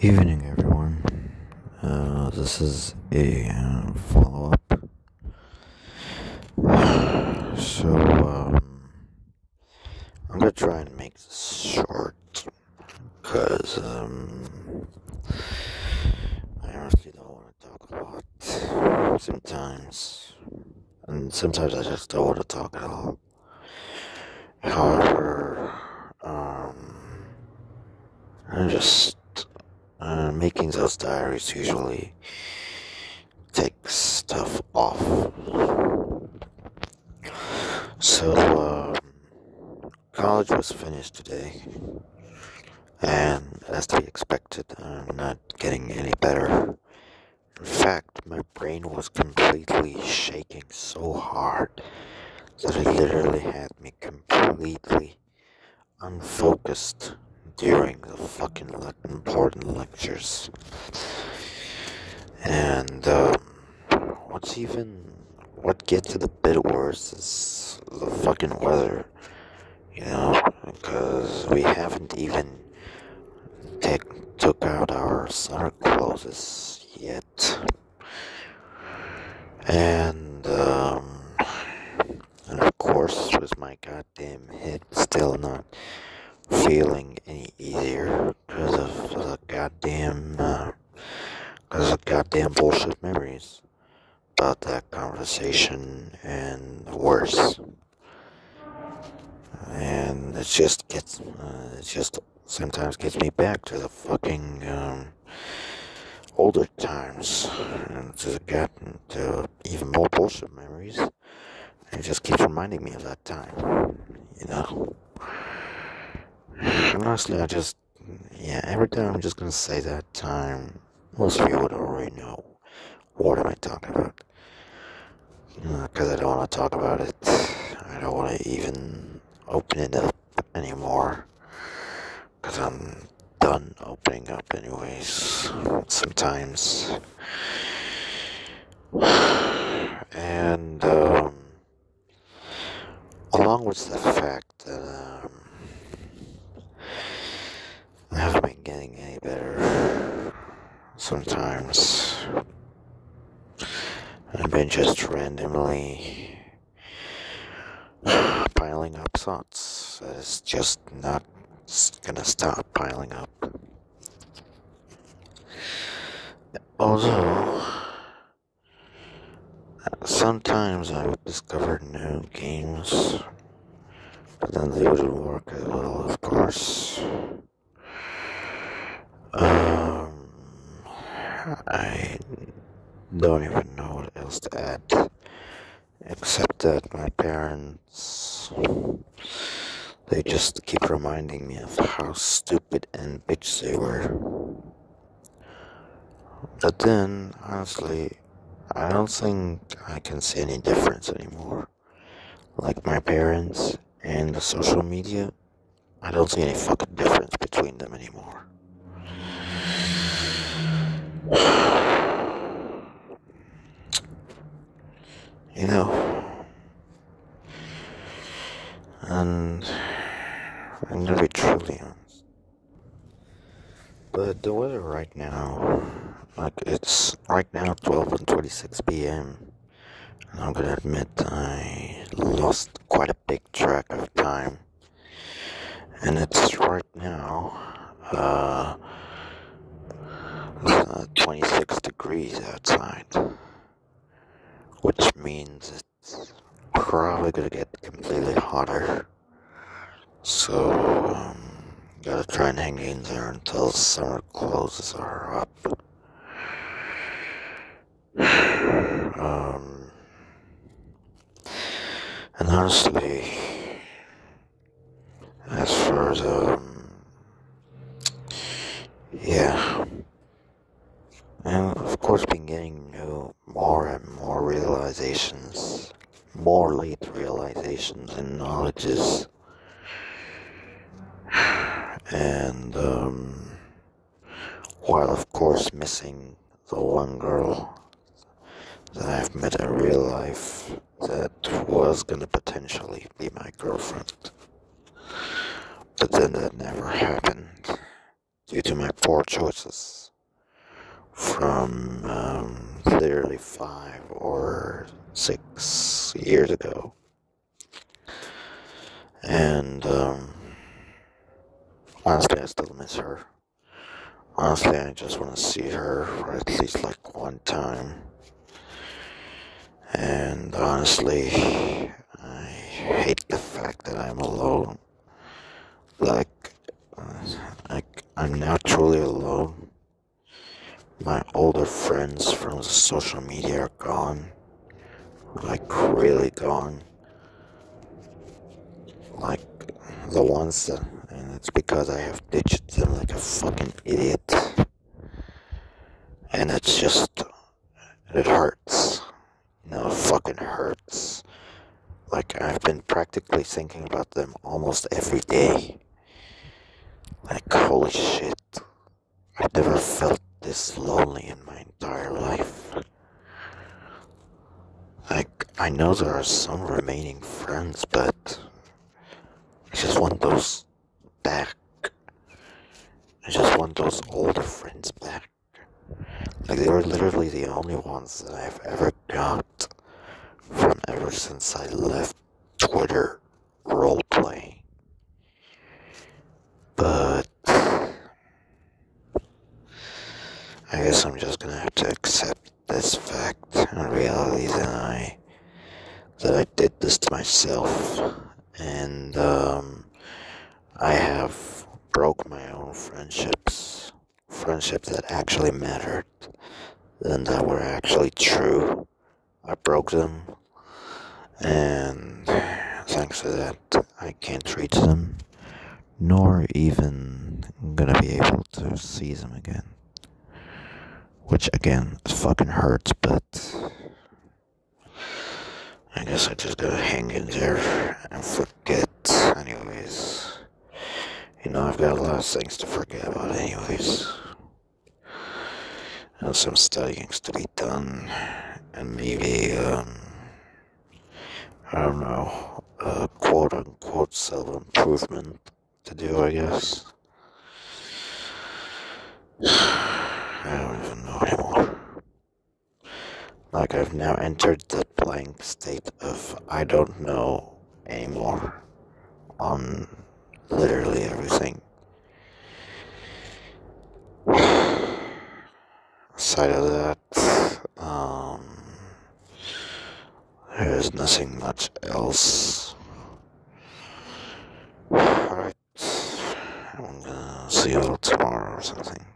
Evening, everyone. Uh, this is a uh, follow up. So, um, I'm gonna try and make this short because um, I honestly don't want to talk a lot sometimes, and sometimes I just don't want to talk at all. However, um, I just uh, making those diaries usually takes stuff off. So, um, college was finished today, and as to be expected, I'm not getting any better. In fact, my brain was completely shaking so hard that it literally had me completely unfocused during the fucking le- important lectures. And um, what's even what gets it a bit worse is the fucking weather, you know, because we haven't even take, took out our summer clothes yet. And um, and of course, with my goddamn head still not feeling any easier because goddamn because uh, of goddamn bullshit memories about that conversation and worse and it just gets uh, it just sometimes gets me back to the fucking um, older times and to get to even more bullshit memories. And it just keeps reminding me of that time you know? And honestly, I just, yeah, every time I'm just gonna say that time, most of you would already know what am I talking about. Because uh, I don't want to talk about it. I don't want to even open it up anymore. Because I'm done opening up, anyways, sometimes. And, um, along with the fact that, um, I haven't been getting any better sometimes. I've been just randomly piling up thoughts It's just not gonna stop piling up. Although, sometimes I would discover new games, but then they wouldn't work as well, of course. Um, I don't even know what else to add, except that my parents, they just keep reminding me of how stupid and bitch they were. But then, honestly, I don't think I can see any difference anymore. Like my parents and the social media, I don't see any fucking difference between them anymore. You know, and I'm gonna be truly honest. But the weather right now, like it's right now 12 and 26 p.m. And I'm gonna admit I lost quite a big track of time. And it's right now, uh, uh, 26 degrees outside, which means it's probably gonna get completely hotter. So, um, gotta try and hang in there until summer clothes are up. Um, and honestly, as for the, um, yeah. And of course, been getting new, more and more realizations, more late realizations and knowledges. And, um, while of course missing the one girl that I've met in real life that was gonna potentially be my girlfriend. But then that never happened. due to my poor choices from um, five or six years ago. And um, honestly, I still miss her. Honestly, I just want to see her for at least like one time. And honestly, I hate the fact that I'm alone. Like, like I'm now truly alone. My older friends from social media are gone. Like, really gone. Like, the ones that, it's because I have ditched them like a fucking idiot. And it's just, it hurts. You know, it fucking hurts. Like, I've been practically thinking about them almost every day. Like, holy shit. I've never felt this lonely in my entire life. Like, I know there are some remaining friends, but I just want those back. I just want those older friends back. Like, they were literally the only ones that I've ever got from ever since I left Twitter roleplay. But I guess I'm just gonna have to accept this fact and reality that I that I did this to myself and um, I have broke my own friendships friendships that actually mattered and that were actually true I broke them and thanks to that I can't reach them nor even gonna be able to see them again. Which again fucking hurts, but I guess I just gotta hang in there and forget. Anyways, you know, I've got a lot of things to forget about, anyways. And some studying's to be done, and maybe, um, I don't know, a quote unquote self improvement to do, I guess. I don't even know anymore. Like, I've now entered the blank state of I don't know anymore on literally everything. Aside of that, um, there's nothing much else. Alright. I'm gonna see you tomorrow or something.